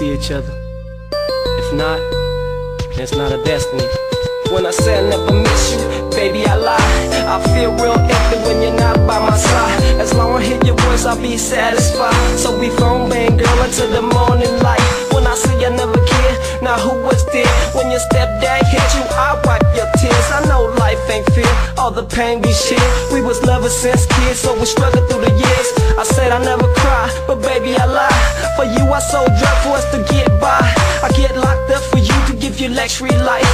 see each other. If not, it's not a destiny. When I say I never miss you, baby I lie. I feel real empty when you're not by my side. As long as I hear your voice I'll be satisfied. So we phone bang girl until the morning light. When I say I never care, now who was there? When your stepdad hit you, I wipe your tears. I know life ain't fair, all the pain we share We was lovers since kids, so we struggled through the years. I said I never cry, but baby I lie. For you I sold drugs for us to get by. I get locked up for you to give you luxury life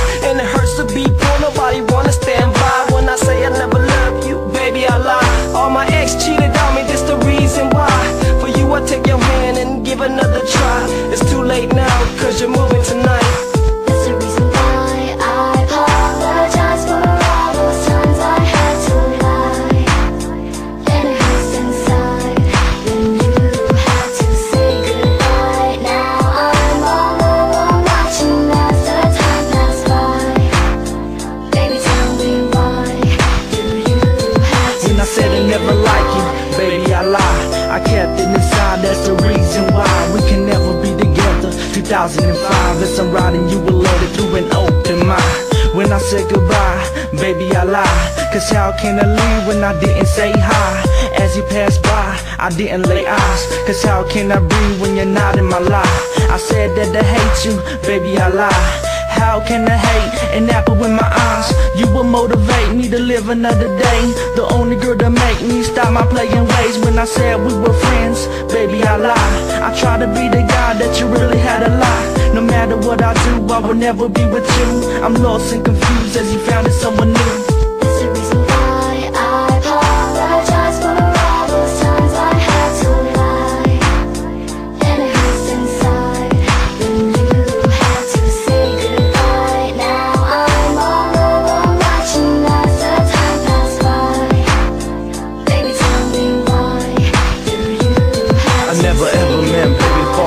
that's the reason why We can never be together. 2005, as I'm writing you a letter through an open mind. When I said goodbye, baby I lie Cause how can I leave when I didn't say hi? As you passed by, I didn't lay eyes. Cause how can I breathe when you're not in my life? I said that I hate you, baby I lie how can I hate an apple in my eyes? You will motivate me to live another day. The only girl to make me stop my playing ways. When I said we were friends, baby I lie. I try to be the guy that you really had to lie. No matter what I do, I will never be with you. I'm lost and confused as you found it someone new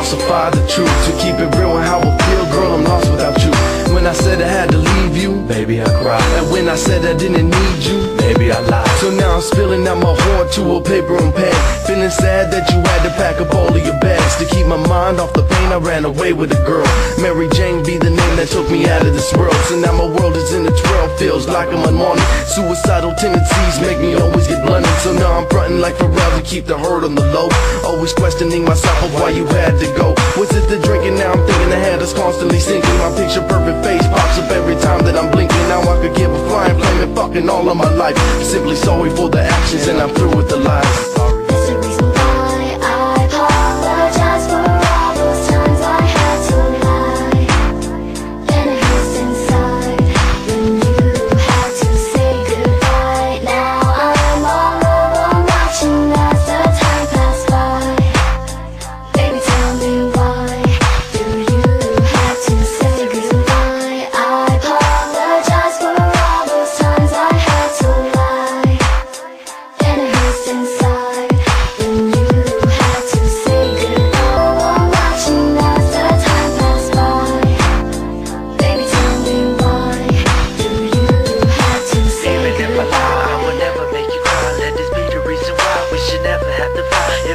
falsify the truth To keep it real and how I feel, girl, I'm lost without you. When I said I had to leave you, baby, I cried. And when I said I didn't need you, baby, I lied. So now I'm spilling out my heart to a paper and pen. Feeling sad that you had to pack up all of your bags To keep my mind off the pain, ran away with a girl. Mary Jane be the name that took me out of this world. So now my world is in the 12, feels like I'm unwanted. Suicidal tendencies make me always get blunted. So now I'm fronting like Pharrell to keep the hurt on the low. Always questioning myself of why you had to go. Was it the drinking? Now I'm thinking ahead is constantly sinking. My picture perfect face pops up every time that I'm blinking. Now I could give a flying flame and fucking all of my life. Simply sorry for the actions and I'm through with the lies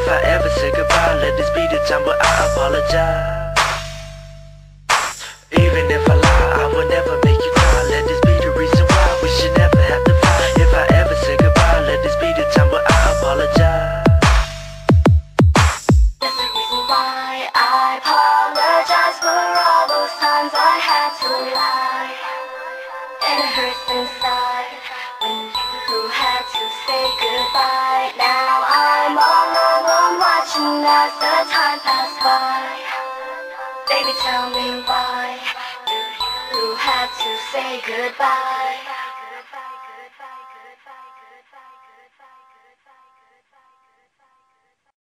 If I ever say goodbye, let this be the time where I apologize Even if I lie, I will never make you cry Let this be the reason why we should never have to fight If I ever say goodbye, let this be the time where I apologize That's the reason why I apologize for all those times I had to lie. And it hurts inside when you had to say goodbye. As the time pass by. Baby, tell me why do you have to say goodbye?